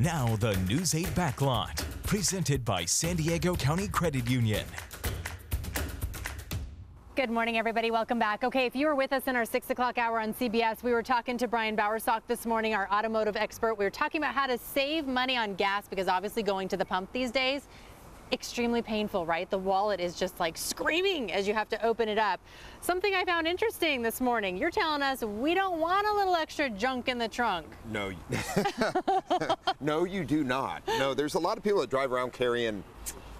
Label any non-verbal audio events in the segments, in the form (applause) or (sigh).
Now, the News 8 Backlot, presented by San Diego County Credit Union. Good morning, everybody. Welcome back. Okay, if you were with us in our 6 o'clock hour on CBS, we were talking to Brian Bowersock this morning, our automotive expert. We were talking about how to save money on gas because obviously going to the pump these days extremely painful, right? The wallet is just like screaming as you have to open it up. Something I found interesting this morning. You're telling us we don't want a little extra junk in the trunk. No, (laughs) no, you do not. No, there's a lot of people that drive around carrying,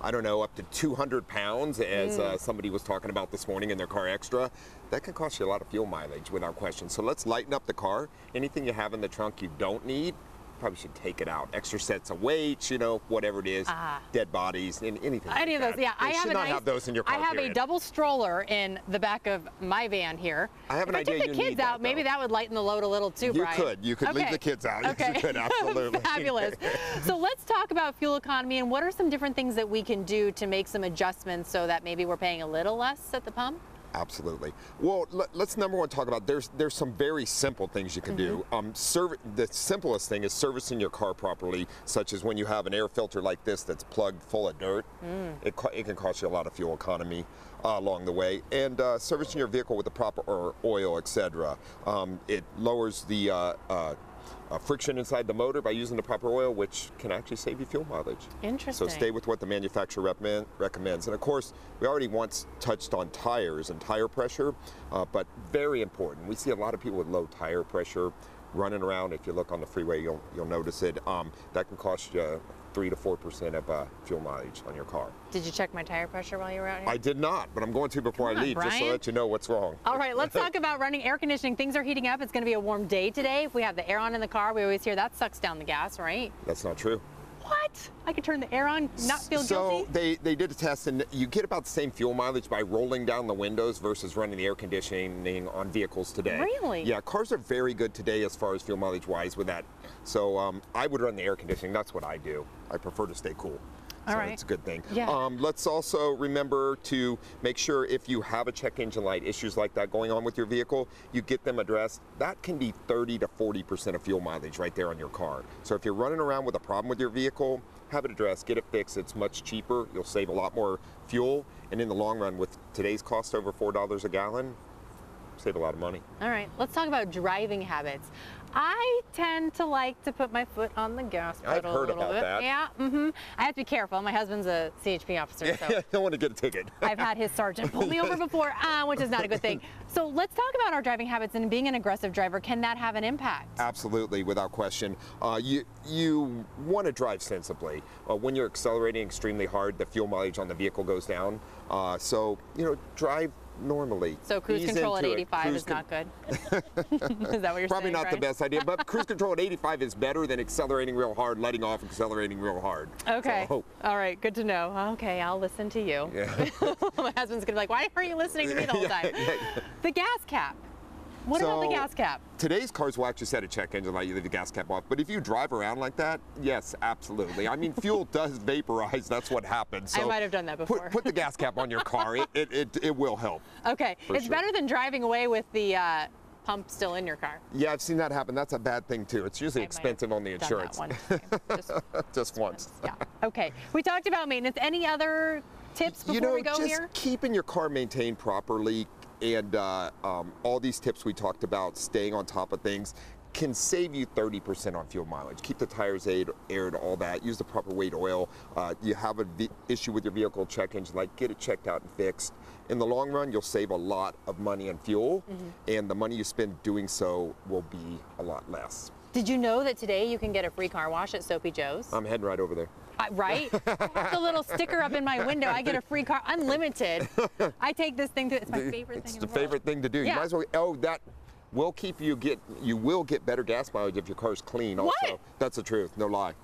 I don't know, up to 200 pounds, as uh, somebody was talking about this morning in their car extra. That can cost you a lot of fuel mileage without question. So let's lighten up the car. Anything you have in the trunk you don't need, probably should take it out. Extra sets of weights, you know, whatever it is, Ah. dead bodies, and anything. Any like of those, yeah. I You have should a not nice, have those in your car. I have a double stroller in the back of my van here. I have if an I idea took the kids out, that, maybe that would lighten the load a little too, You Brian. could. You could leave the kids out. (laughs) Okay. you could, (laughs) absolutely. Fabulous. So let's talk about fuel economy and what are some different things that we can do to make some adjustments so that maybe we're paying a little less at the pump? Absolutely. Well, let, us number one talk about there's there's some very simple things you can do. Um, serv- the simplest thing is servicing your car properly, such as when you have an air filter like this that's plugged full of dirt. It, it can cost you a lot of fuel economy uh, along the way, and uh, servicing your vehicle with the proper oil, etc. Um, it lowers the uh, uh, friction inside the motor by using the proper oil, which can actually save you fuel mileage. Interesting. So stay with what the manufacturer recommend, recommends. And of course, we already once touched on tires and tire pressure, uh, but very important. We see a lot of people with low tire pressure running around. If you look on the freeway, you'll, you'll notice it. Um, that can cost you three to four percent of uh, fuel mileage on your car. Did you check my tire pressure while you were out here? I did not, but I'm going to before Come I on, leave, just to Brian. let you know what's wrong. All right, let's (laughs) talk about running air conditioning. Things are heating up. It's going to be a warm day today. If we have the air on in the car, we always hear that sucks down the gas, right? That's not true. What? I could turn the air on, not feel so guilty? they, they did a test and you get about the same fuel mileage by rolling down the windows versus running the air conditioning on vehicles today. Really? Yeah, cars are very good today as far as fuel mileage wise with that. So um, I would run the air conditioning. That's what I do. I prefer to stay cool. All so right. It's a good thing. Yeah. Um, let's also remember to make sure if you have a check engine light issues like that going on with your vehicle, you get them addressed. That can be 30 to 40% of fuel mileage right there on your car. So if you're running around with a problem with your vehicle, have it addressed, get it fixed. It's much cheaper. You'll save a lot more fuel. And in the long run, with today's cost over $4 a gallon, save a lot of money. All right, let's talk about driving habits. I tend to like to put my foot on the gas pedal I've heard a little about bit. that. Yeah, mm-hmm. I have to be careful. My husband's a CHP officer, so (laughs) I don't want to get a ticket. I've had his sergeant pull me over (laughs) before, uh, which is not a good thing. So let's talk about our driving habits and being an aggressive driver. Can that have an impact? Absolutely, without question. Uh, you you want to drive sensibly. Uh, when you're accelerating extremely hard, the fuel mileage on the vehicle goes down. Uh, so you know, drive normally. So cruise control at 85 Cruise is not good. (laughs) is that what you're Probably saying? not the best idea, but (laughs) cruise control at 85 is better than accelerating real hard, letting off, accelerating real hard. Okay. So, All right. Good to know. Okay, I'll listen to you. yeah. (laughs) My husband's gonna be like, "Why aren't you listening to me the whole Yeah, time?" yeah. The gas cap. What about the gas cap? Today's cars will actually set a check engine light, you leave the gas cap off. But if you drive around like that, yes, absolutely. I mean, fuel (laughs) does vaporize. That's what happens. I might have done that before. Put, put the gas cap on your car. It, it, it, it will help. Okay, it's sure. better than driving away with the uh, pump still in your car. Yeah, I've seen that happen. That's a bad thing too. It's usually I expensive on the insurance. That one. (laughs) Just (laughs) Just once. yeah. Okay. We talked about maintenance. Any other tips before you know, we go just here? keeping your car maintained properly and uh, um, all these tips we talked about, staying on top of things, can save you 30% on fuel mileage. Keep the tires aired, aired all that. Use the proper weight oil. Uh, you have an issue with your vehicle, check engine light, get it checked out and fixed. In the long run, you'll save a lot of money on fuel, Mm-hmm. and the money you spend doing so will be a lot less. Did you know that today you can get a free car wash at Soapy Joe's? I'm heading right over there. Uh, right? (laughs) the little sticker up in my window. I get a free car, unlimited. (laughs) I take this thing to. It's my favorite it's thing. the in the world. favorite thing to do. Yeah. You might as well. Oh, that will keep you get. You will get better gas mileage if your car's clean. Also, What? that's the truth. No lie.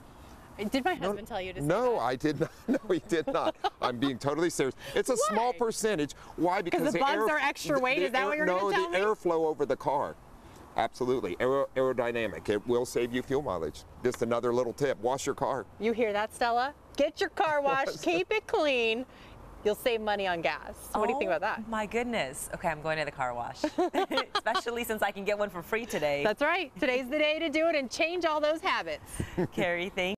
Did my husband tell you to say No, that? I did not. (laughs) No, he did not. I'm being totally serious. It's a small percentage. Why? Because the bugs are extra weight? Is that what you're no, gonna tell me? No, the airflow over the car. Absolutely. Aero, aerodynamic. It will save you fuel mileage. Just another little tip. Wash your car. You hear that, Stella? Get your car (laughs) washed, keep it clean. you'll save money on gas. So what do you think Oh, about that? Oh my goodness. Okay, I'm going to the car wash, (laughs) (laughs) especially since I can get one for free today. That's right. Today's the day to do it and change all those habits. Kerri, thank